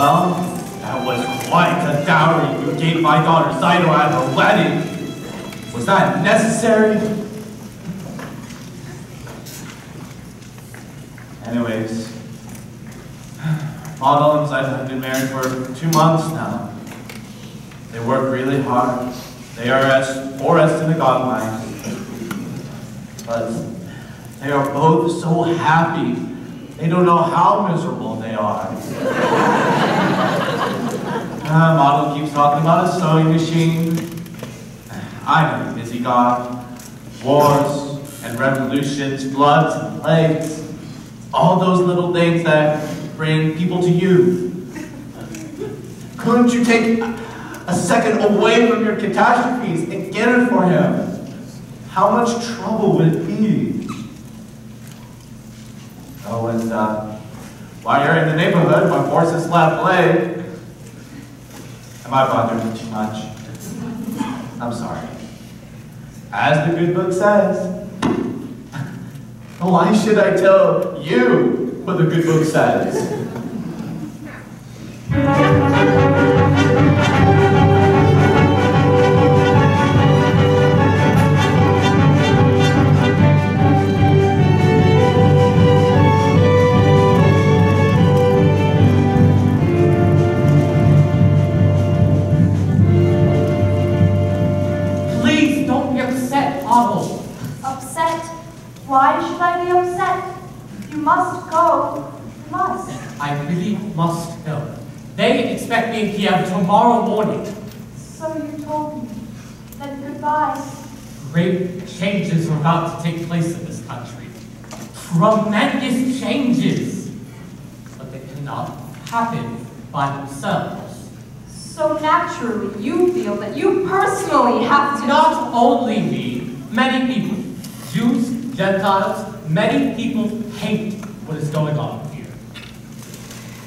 Well, that was quite a dowry you gave my daughter Tzeitel at her wedding. Was that necessary? Anyways, Motel and Tzeitel have been married for two months now. They work really hard. They are as poor as in the god mine. But they are both so happy. They don't know how miserable they are. Uh, Motel keeps talking about a sewing machine. I know, busy god. Wars and revolutions, floods and plagues. All those little things that bring people to you. Couldn't you take a second away from your catastrophes and get it for him? How much trouble would it be? Oh, and uh, while you're in the neighborhood, my forces left leg. Am I bothering you too much? I'm sorry. As the good book says, why should I tell you what the good book says? In Kiev tomorrow morning. So you told me. Then goodbye. Great changes are about to take place in this country. Tremendous changes. But they cannot happen by themselves. So naturally, you feel that you personally have to... Not only me, many people, Jews, Gentiles, many people hate what is going on here.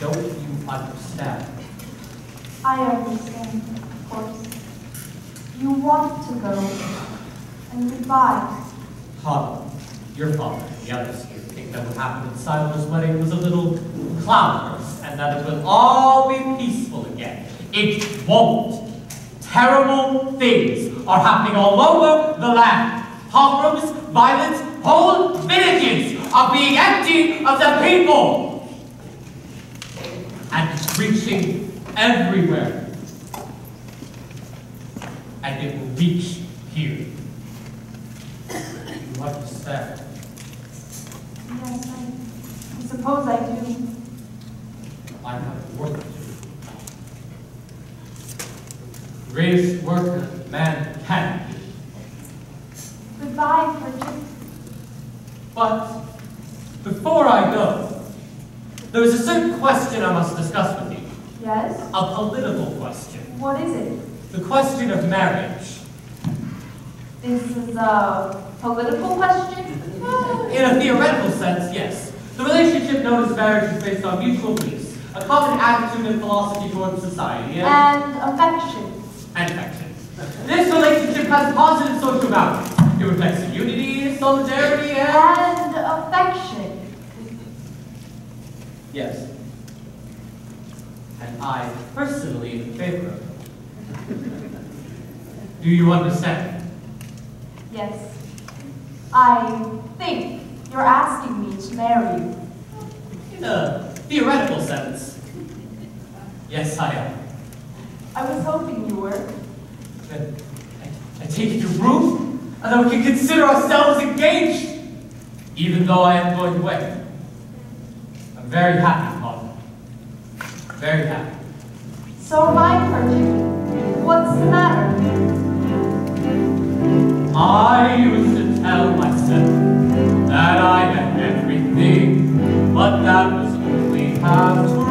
Don't you understand? I understand, of course. You want to go. And goodbye. Father, your father, the others here think that what happened at Silo's wedding was a little cloudburst and that it will all be peaceful again. It won't. Terrible things are happening all over the land. Pogroms, violence, whole villages are being emptied of the people. And reaching everywhere. And it will reach here. You understand? Yes, I, suppose I do. I have work to do. Greatest worker man can be. Goodbye, Bridget. But before I go, there is a certain question I must discuss. Yes? A political question. What is it? The question of marriage. This is a political question? In a theoretical sense, yes. The relationship known as marriage is based on mutual beliefs, a common attitude and philosophy towards society, and, And affection. and affection. This relationship has positive social values. It reflects unity, solidarity, and... And affection. Yes. And I personally in favor of it. Do you understand? Yes. I think you're asking me to marry you. In a theoretical sense. Yes, I am. I was hoping you were. Then I, I take it to roof, and then we can consider ourselves engaged, even though I am going away. I'm very happy, Father. Very happy. So am I, Perchik. What's the matter? I used to tell myself that I had everything, but that was only half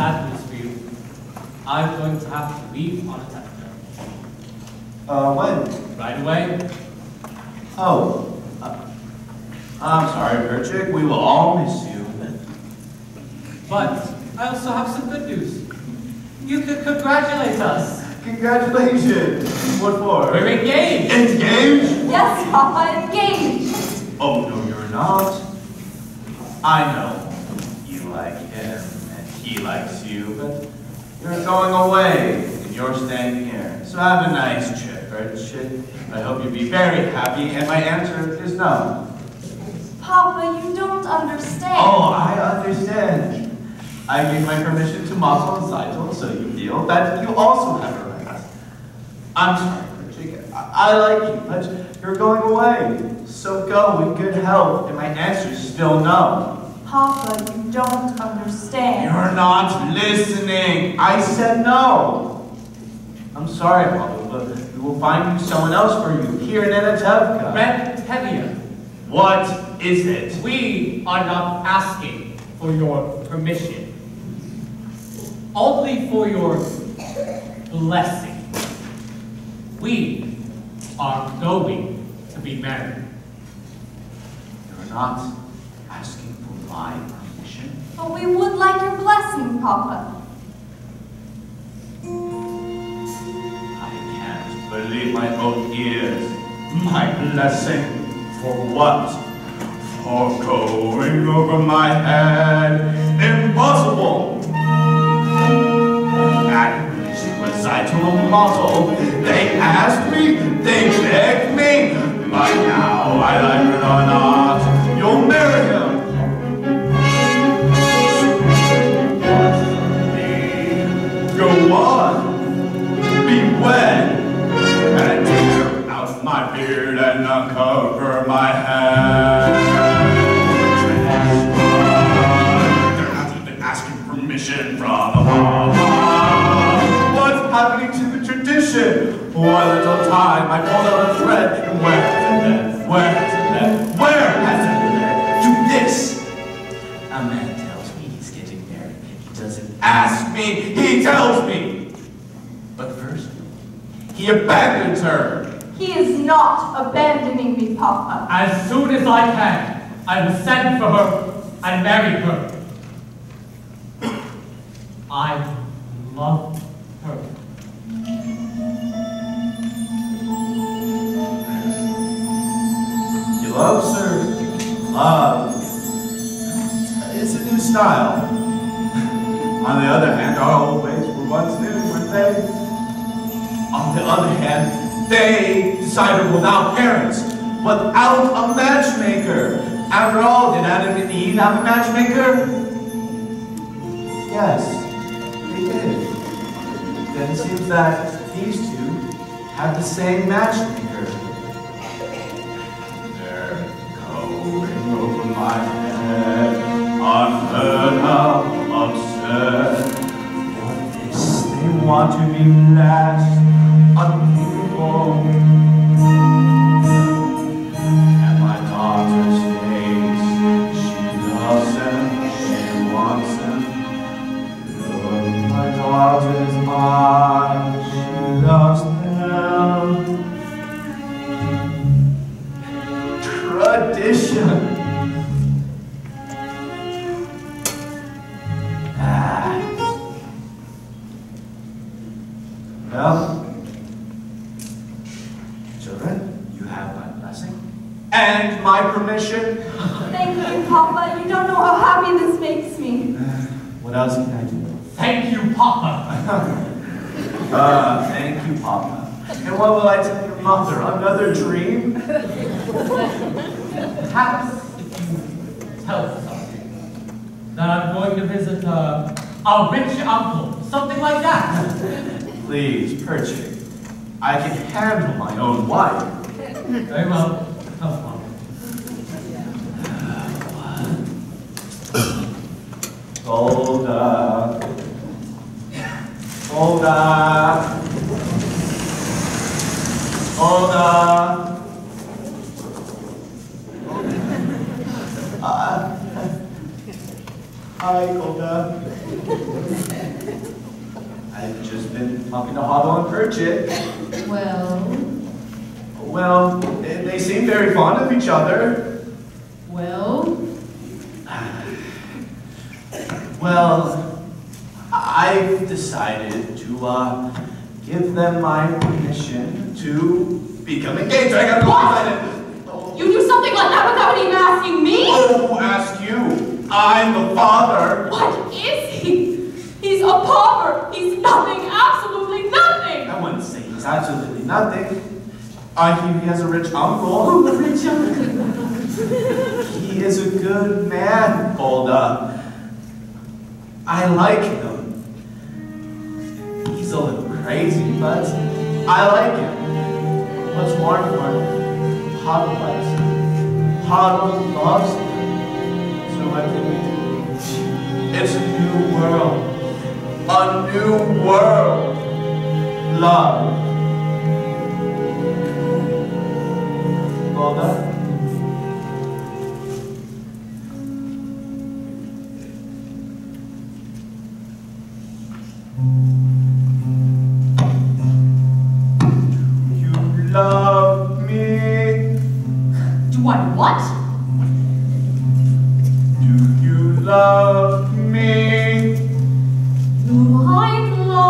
I have some sad news for you. I'm going to have to leave on a temperature. Uh, when? Right away, Oh, uh, I'm sorry, Perchik. We will all miss you. but I also have some good news. You could congratulate us. Congratulations. What for? We're engaged. Engaged? Yes, Papa, engaged. Oh, no, you're not. I know you like him and he likes you, but you're going away and you're staying here. So have a nice trip, Perchik. I hope you'll be very happy, and my answer is no. Papa, you don't understand. Oh, I understand. I gave my permission to Moscow and Tzeitel, so you feel that you also have a right. I'm sorry, Perchik. I, I like you, but you're going away. So go with good health, and my answer is still no. Papa, you don't understand. You're not listening. I said no. I'm sorry, Papa, but we will find you someone else for you here in Anatevka. Reb Tevye, What is it? we are not asking for your permission. Only for your blessing. We are going to be married. You're not asking for my permission. But we would like your blessing, Papa. I can't believe my own ears. My blessing for what? For going over my head. Impossible! At least recital Motel. They asked me, they begged me. But now, I like it or not, you'll marry him. Me, he tells me. But first, he abandons her. He is not abandoning me, Papa. As soon as I can, I will send for her and marry her. I love her. He loves her. Love. It's ah. a new style. On the other hand, our old ways were once new, weren't they? On the other hand, they decided without parents, without a matchmaker. After all, did Adam and Eve have a matchmaker? Yes, they did. Then it seems that these two have the same matchmaker. Want to be last, unbelievable. Well, children, you have my blessing and my permission. Thank you, Papa. You don't know how happy this makes me. What else can I do? Thank you, Papa. Uh, thank you, Papa. And what will I tell your mother? Another dream? Perhaps if you tell something that I'm going to visit a, a rich uncle, something like that. Please, Perchik. I can handle my own wife. Very well. Come on. Golda. Golda. Golda. Uh, hi, Golda. I've just been talking to Hodel and Perchik. Well, Well, they they seem very fond of each other. well, Well, I've decided to uh, give them my permission to become engaged. I got What? You do something like that without even asking me? Oh, who asked you? I'm the father. What is he? He's a pauper. He's nothing, absolutely nothing. I wouldn't say he's absolutely nothing. I hear he has a rich uncle. Oh, rich uncle. He is a good man, Golda. I like him. He's a little crazy, but I like him. What's more important, Hodel likes him. Hodel loves him. So what can we do? It's a new world. A new world. Love.